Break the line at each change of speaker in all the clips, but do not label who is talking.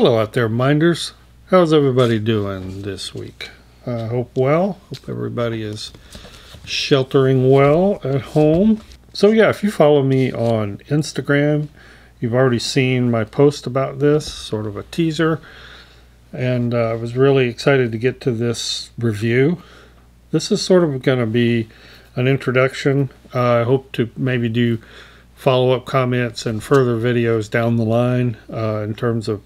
Hello out there, minders. How's everybody doing this week? I hope well. Hope everybody is sheltering well at home. So, yeah, if you follow me on Instagram, you've already seen my post about this, sort of a teaser. And uh, I was really excited to get to this review. This is sort of going to be an introduction. Uh, I hope to maybe do follow up comments and further videos down the line uh, in terms of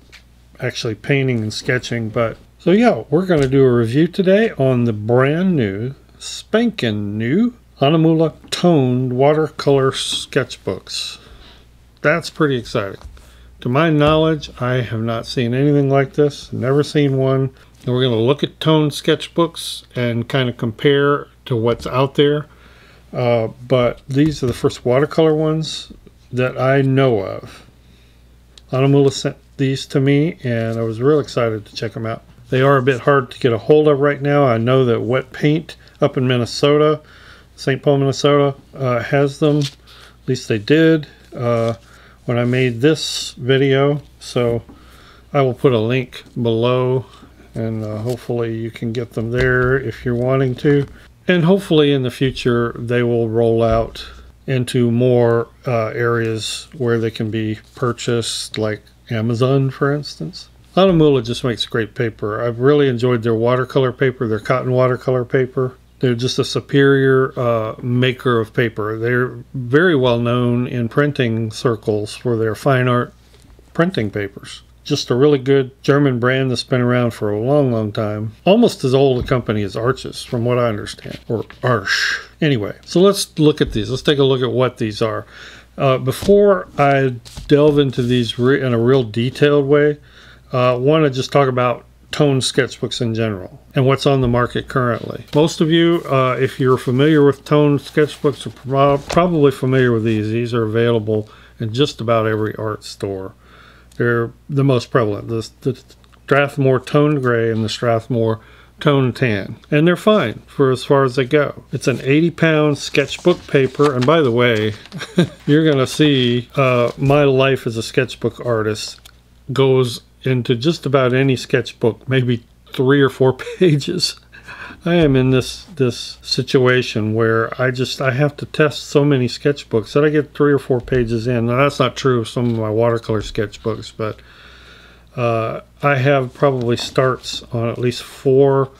actually painting and sketching. But so, yeah, we're going to do a review today on the brand new, spanking new Hahnemühle toned watercolor sketchbooks. That's pretty exciting. To my knowledge, I have not seen anything like this, never seen one. And we're going to look at toned sketchbooks and kind of compare to what's out there. Uh, but these are the first watercolor ones that I know of. Hahnemühle sent these to me, and I was real excited to check them out. They are a bit hard to get a hold of right now. I know that Wet Paint up in Minnesota, St. Paul, Minnesota, uh, has them. At least they did uh, when I made this video. So I will put a link below, and uh, hopefully you can get them there if you're wanting to. And hopefully in the future they will roll out into more uh, areas where they can be purchased, like Amazon, for instance. Hahnemühle just makes great paper. I've really enjoyed their watercolor paper, their cotton watercolor paper. They're just a superior uh, maker of paper. They're very well known in printing circles for their fine art printing papers. Just a really good German brand that's been around for a long, long time. Almost as old a company as Arches, from what I understand, or Arch. Anyway, so let's look at these. Let's take a look at what these are. Uh, before I delve into these re- in a real detailed way, I uh, want to just talk about tone sketchbooks in general and what's on the market currently. Most of you, uh, if you're familiar with tone sketchbooks, are pro- probably familiar with these. These are available in just about every art store. They're the most prevalent. The, the Strathmore Toned Gray and the Strathmore Tone Tan. And they're fine for as far as they go. It's an 80 pound sketchbook paper. And by the way, you're to see uh, my life as a sketchbook artist goes into just about any sketchbook, maybe three or four pages. I am in this this situation where I just I have to test so many sketchbooks that I get three or four pages in. Now that's not true of some of my watercolor sketchbooks, but uh, I have probably starts on at least four,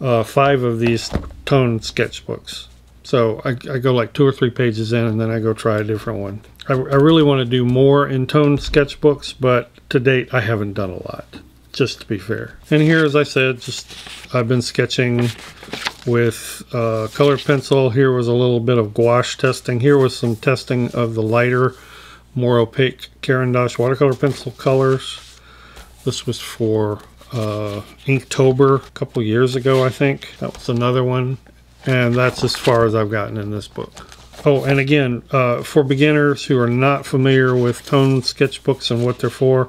uh, five of these tone sketchbooks. So I, I, go like two or three pages in, and then I go try a different one. I, I really want to do more in tone sketchbooks, but to date I haven't done a lot. Just to be fair. And here, as I said, just I've been sketching with uh, colored pencil. Here was a little bit of gouache testing. Here was some testing of the lighter, more opaque Caran d'Ache watercolor pencil colors. This was for uh, Inktober a couple years ago, I think. That was another one. And that's as far as I've gotten in this book. Oh, and again, uh, for beginners who are not familiar with tone sketchbooks and what they're for,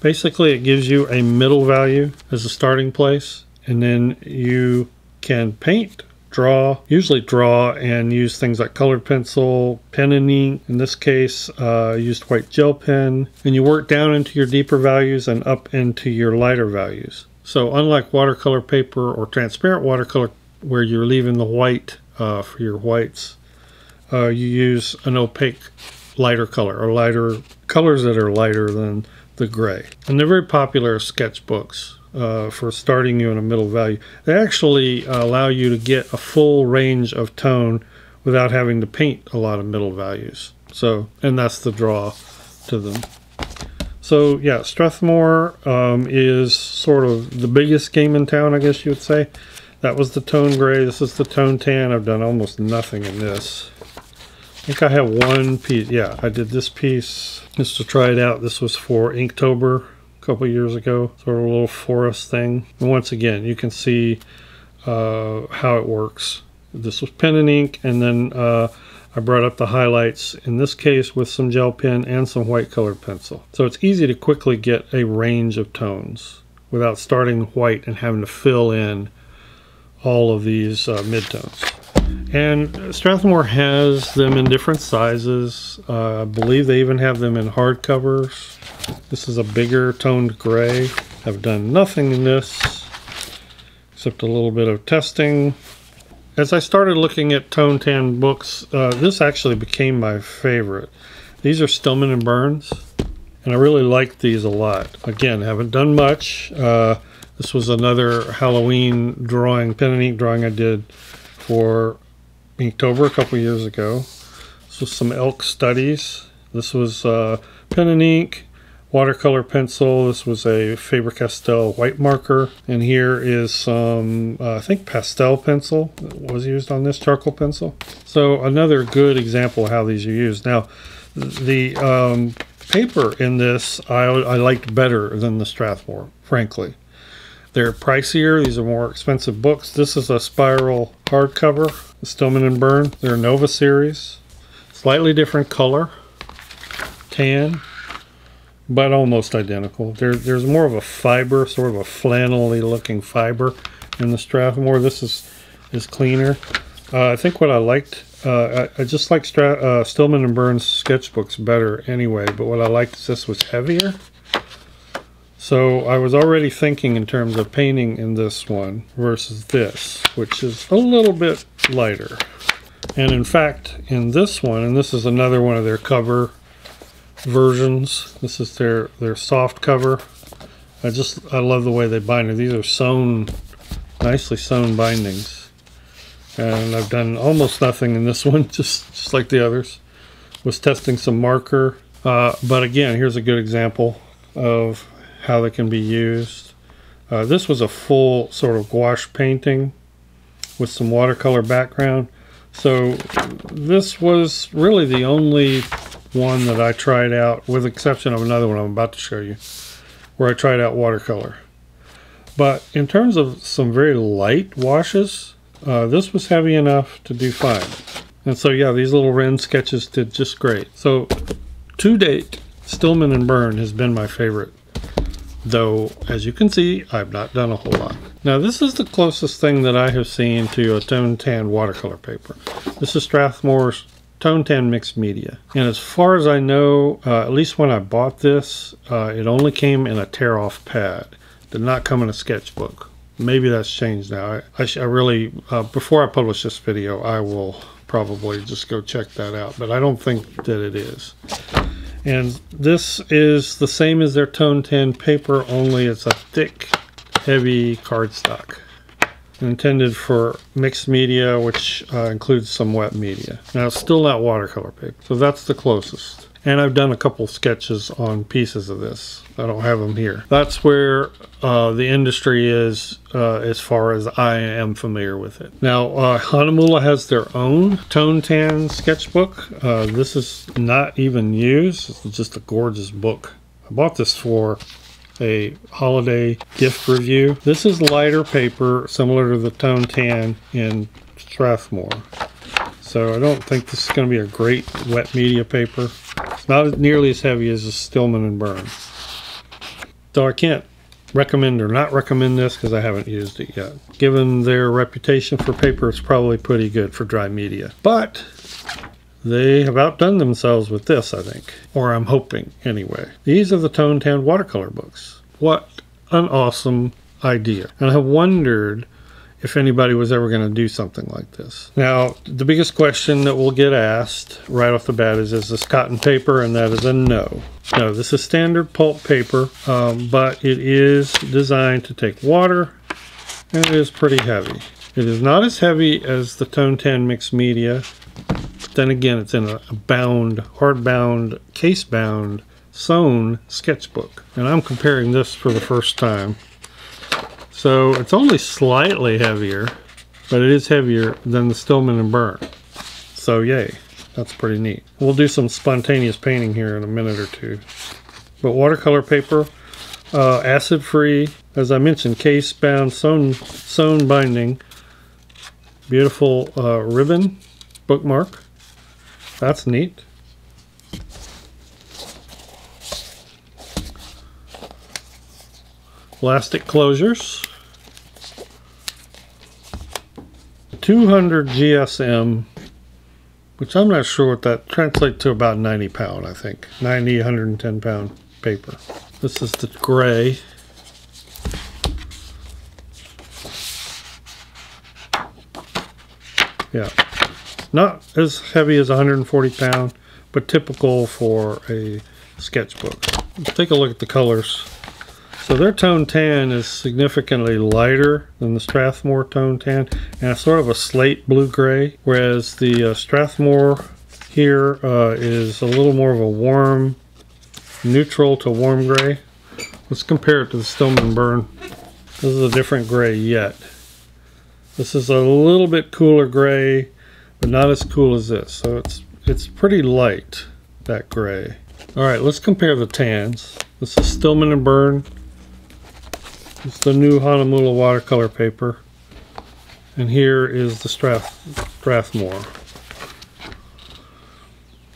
basically it gives you a middle value as a starting place. And then you can paint draw, usually draw and use things like colored pencil, pen and ink. In this case, uh, used white gel pen, and you work down into your deeper values and up into your lighter values. So unlike watercolor paper or transparent watercolor where you're leaving the white uh, for your whites, uh, you use an opaque lighter color or lighter colors that are lighter than the gray. And they're very popular sketchbooks uh, for starting you in a middle value. They actually uh, allow you to get a full range of tone without having to paint a lot of middle values. So, and that's the draw to them. So, yeah, Strathmore um, is sort of the biggest game in town, I guess you would say. That was the tone gray. This is the tone tan. I've done almost nothing in this. I think I have one piece. Yeah, I did this piece just to try it out. This was for Inktober couple years ago, sort of a little forest thing. And once again, you can see uh, how it works. This was pen and ink, and then uh, I brought up the highlights, in this case with some gel pen and some white colored pencil. So it's easy to quickly get a range of tones without starting white and having to fill in all of these uh, midtones. And Strathmore has them in different sizes. Uh, I believe they even have them in hardcovers. This is a bigger toned gray. I've done nothing in this except a little bit of testing. As I started looking at tone tan books, uh, this actually became my favorite. These are Stillman and Birns, and I really like these a lot. Again, haven't done much. Uh, this was another Halloween drawing, pen and ink drawing I did for Inktober a couple years ago. This was some elk studies. This was uh, pen and ink, watercolor pencil. This was a Faber-Castell white marker. And here is some, uh, I think, pastel pencil that was used on this charcoal pencil. So another good example of how these are used. Now, the um, paper in this I, I liked better than the Strathmore, frankly. They're pricier. These are more expensive books. This is a spiral hardcover, Stillman and Birn. They're Nova series. Slightly different color, tan, but almost identical. There, there's more of a fiber, sort of a flannelly looking fiber in the Strathmore. This is is cleaner. Uh, I think what I liked, uh, I, I, just like uh, Stillman and Birn's sketchbooks better anyway, but what I liked is this was heavier. So I was already thinking in terms of painting in this one versus this, which is a little bit lighter. And in fact, in this one, and this is another one of their cover versions. This is their, their soft cover. I just, I love the way they bind it. These are sewn, nicely sewn bindings. And I've done almost nothing in this one, just, just like the others. Was testing some marker. Uh, but again, here's a good example of how they can be used. Uh, this was a full sort of gouache painting with some watercolor background. So this was really the only one that I tried out, with exception of another one I'm about to show you, where I tried out watercolor. But in terms of some very light washes, uh, this was heavy enough to do fine. And so yeah, these little Wren sketches did just great. So to date, Stillman and Birn has been my favorite though as you can see I've not done a whole lot. Now this is the closest thing that I have seen to a tone tan watercolor paper. This is Strathmore's tone tan mixed media. And as far as I know uh, at least when I bought this uh, it only came in a tear off pad. Did not come in a sketchbook. Maybe that's changed now. I, I, I really uh, before I publish this video I will probably just go check that out. But I don't think that it is and this is the same as their Tone Tan paper, only it's a thick, heavy cardstock. Intended for mixed media, which uh, includes some wet media. Now, it's still not watercolor paper, so that's the closest. And I've done a couple sketches on pieces of this. I don't have them here. That's where uh, the industry is uh, as far as I am familiar with it. Now, uh, Hahnemühle has their own Tone Tan sketchbook. Uh, this is not even used. It's just a gorgeous book. I bought this for a holiday gift review. This is lighter paper, similar to the Tone Tan in Strathmore. So I don't think this is going to be a great wet media paper. It's not nearly as heavy as a Stillman and Birn. So I can't recommend or not recommend this because I haven't used it yet. Given their reputation for paper, it's probably pretty good for dry media. But they have outdone themselves with this, I think. Or I'm hoping, anyway. These are the Tone Tan watercolor books. What an awesome idea. And I have wondered if anybody was ever going to do something like this. Now, the biggest question that will get asked right off the bat is, is this cotton paper? And that is a no. No, this is standard pulp paper, um, but it is designed to take water and it is pretty heavy. It is not as heavy as the Tone Tan mixed media. Then again, it's in a bound, hard-bound, case-bound, sewn sketchbook. And I'm comparing this for the first time so it's only slightly heavier, but it is heavier than the Stillman and Birn. So yay, that's pretty neat. We'll do some spontaneous painting here in a minute or two. But watercolor paper, uh, acid-free, as I mentioned, case-bound, sewn, sewn binding. Beautiful uh, ribbon bookmark. That's neat. Plastic closures. 200 GSM, which I'm not sure what that translates to about 90 pound, I think. 90, 110 pound paper. This is the gray. Yeah. Not as heavy as 140 pound, but typical for a sketchbook. Let's take a look at the colors. So their tone tan is significantly lighter than the Strathmore tone tan, and it's sort of a slate blue gray, whereas the uh, Strathmore here uh, is a little more of a warm, neutral to warm gray. Let's compare it to the Stillman Birn. This is a different gray yet. This is a little bit cooler gray, but not as cool as this. So it's it's pretty light, that gray. All right, let's compare the tans. This is Stillman and Birn. It's the new Hahnemühle watercolor paper. And here is the Strath Strathmore.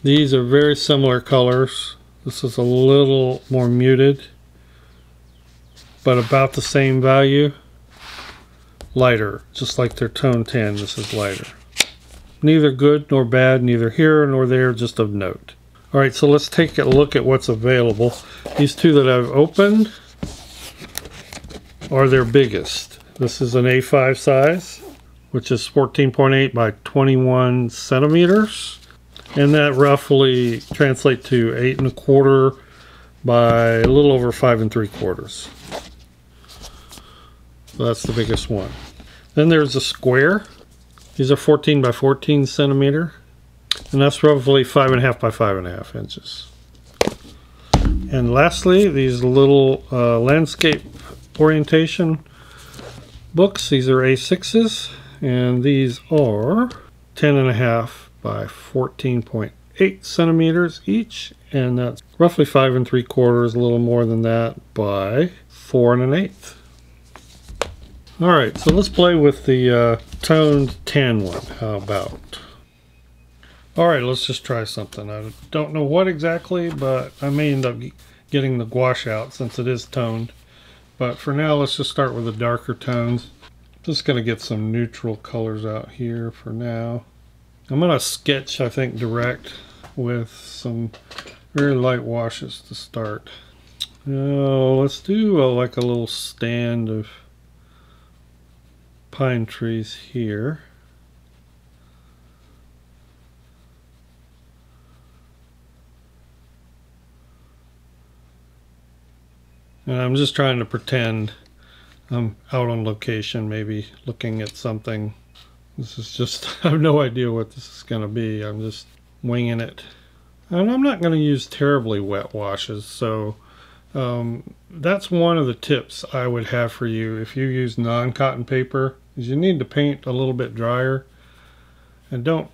These are very similar colors. This is a little more muted, but about the same value. Lighter, just like their tone tan, this is lighter. Neither good nor bad, neither here nor there, just of note. All right, so let's take a look at what's available. These two that I've opened are their biggest. This is an A5 size, which is 14.8 by 21 centimeters. And that roughly translates to eight and a quarter by a little over five and three quarters. So that's the biggest one. Then there's a square. These are 14 by 14 centimeter. And that's roughly five and a half by five and a half inches. And lastly, these little uh, landscape orientation books. These are A6s, and these are 10 and a half by 14.8 centimeters each, and that's roughly five and three quarters, a little more than that, by four and an eighth. All right, so let's play with the uh, toned tan one. How about? All right, let's just try something. I don't know what exactly, but I may end up getting the gouache out since it is toned. But for now, let's just start with the darker tones. Just going to get some neutral colors out here for now. I'm going to sketch, I think, direct with some very light washes to start. Now, let's do a, like a little stand of pine trees here. And I'm just trying to pretend I'm out on location, maybe looking at something. This is just, I have no idea what this is going to be. I'm just winging it. And I'm not going to use terribly wet washes, so um, that's one of the tips I would have for you if you use non-cotton paper is you need to paint a little bit drier and don't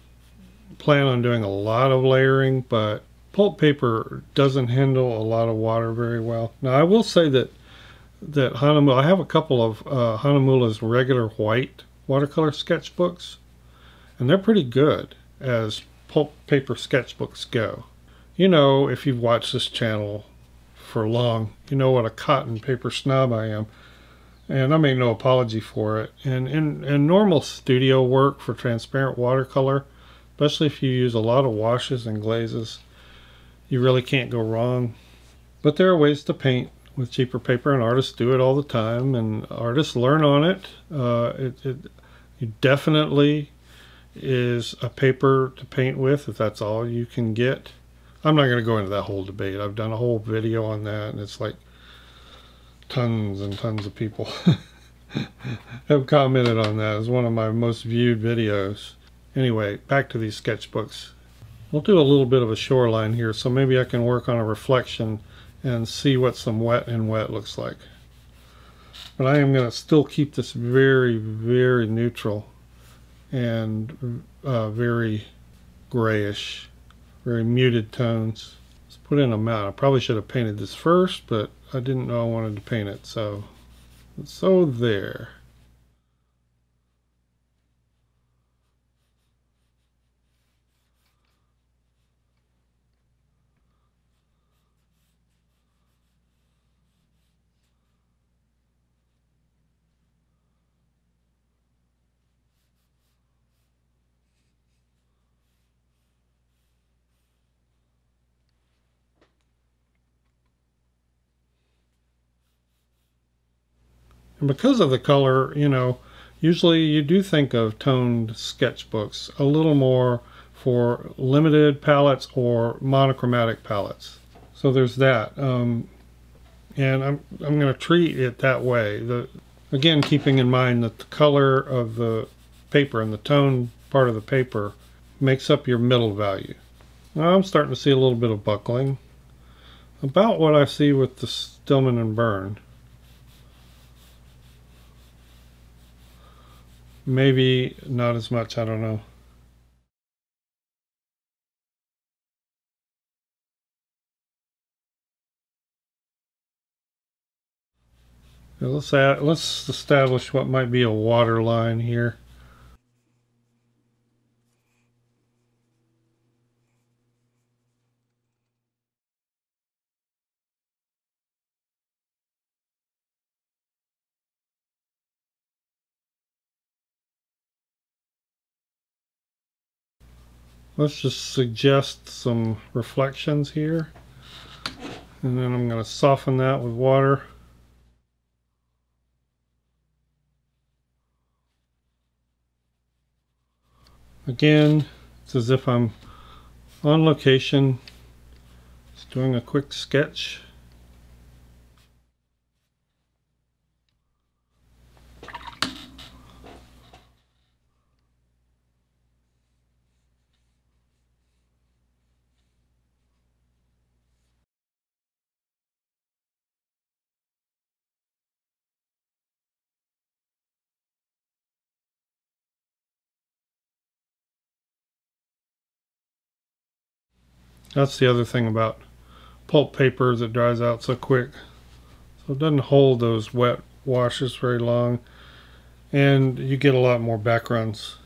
plan on doing a lot of layering but pulp paper doesn't handle a lot of water very well. Now I will say that that Hahnemühle, I have a couple of uh, Hahnemühle's regular white watercolor sketchbooks, and they're pretty good as pulp paper sketchbooks go. You know, if you've watched this channel for long, you know what a cotton paper snob I am, and I make no apology for it. And in, in normal studio work for transparent watercolor, especially if you use a lot of washes and glazes, you really can't go wrong. But there are ways to paint with cheaper paper, and artists do it all the time, and artists learn on it. Uh, it, it, it definitely is a paper to paint with if that's all you can get. I'm not going to go into that whole debate. I've done a whole video on that, and it's like tons and tons of people have commented on that. It's one of my most viewed videos. Anyway, back to these sketchbooks. We'll do a little bit of a shoreline here, so maybe I can work on a reflection and see what some wet and wet looks like. But I am going to still keep this very, very neutral and uh, very grayish, very muted tones. Let's put in a mount. I probably should have painted this first, but I didn't know I wanted to paint it, so so there. And because of the color, you know, usually you do think of toned sketchbooks a little more for limited palettes or monochromatic palettes. So there's that. Um, and I'm, I'm going to treat it that way. The, again, keeping in mind that the color of the paper and the tone part of the paper makes up your middle value. Now I'm starting to see a little bit of buckling. About what I see with the Stillman and Birn. Maybe not as much, I don't know. let's add, let's establish what might be a water line here. Let's just suggest some reflections here. And then I'm going to soften that with water. Again, it's as if I'm on location, just doing a quick sketch. That's the other thing about pulp paper it dries out so quick. So it doesn't hold those wet washes very long. And you get a lot more backgrounds.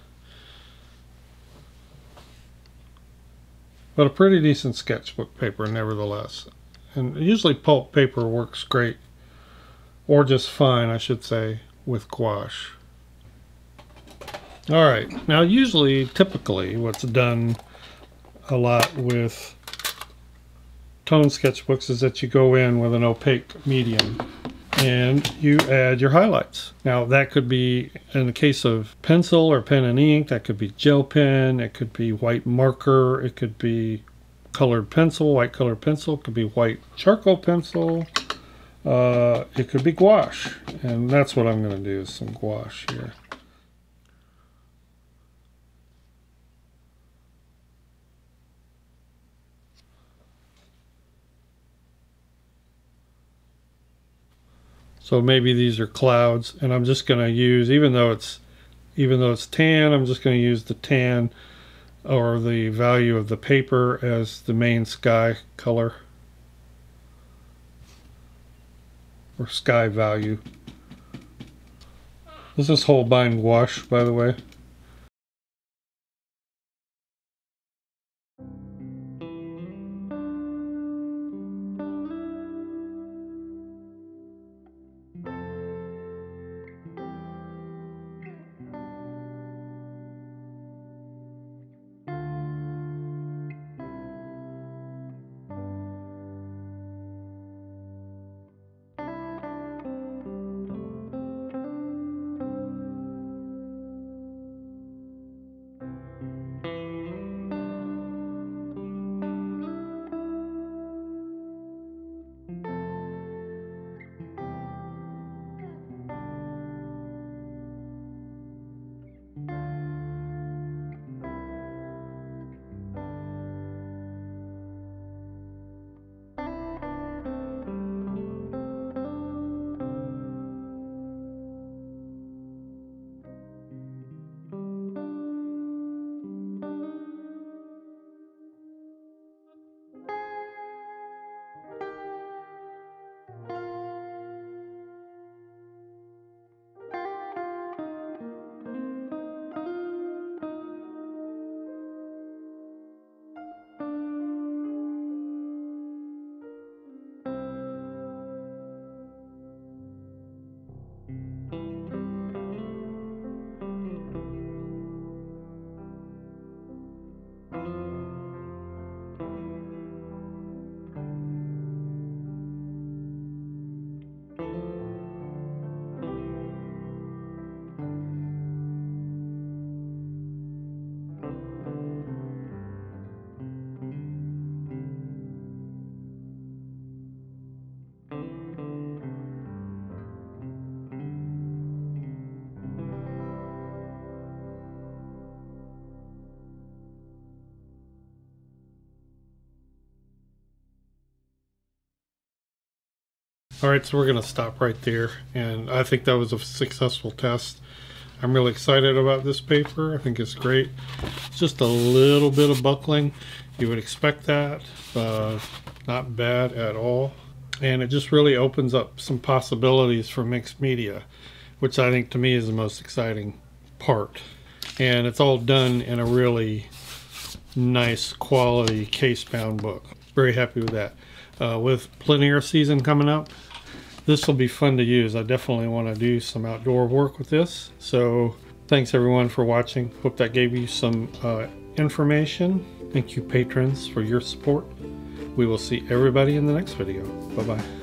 But a pretty decent sketchbook paper nevertheless. And usually pulp paper works great. Or just fine, I should say, with gouache. Alright, now usually, typically, what's done a lot with tone sketchbooks is that you go in with an opaque medium and you add your highlights. Now that could be in the case of pencil or pen and ink, that could be gel pen, it could be white marker, it could be colored pencil, white colored pencil, it could be white charcoal pencil, uh, it could be gouache. And that's what I'm going to do is some gouache here. So maybe these are clouds and I'm just going to use, even though it's, even though it's tan, I'm just going to use the tan or the value of the paper as the main sky color or sky value. This is Holbein gouache, by the way. All right, so we're going to stop right there. And I think that was a successful test. I'm really excited about this paper. I think it's great. It's just a little bit of buckling. You would expect that. Not bad at all. And it just really opens up some possibilities for mixed media, which I think to me is the most exciting part. And it's all done in a really nice quality case bound book. Very happy with that. Uh, with plein air season coming up, this will be fun to use. I definitely want to do some outdoor work with this. So thanks everyone for watching. Hope that gave you some uh, information. Thank you patrons for your support. We will see everybody in the next video. Bye bye.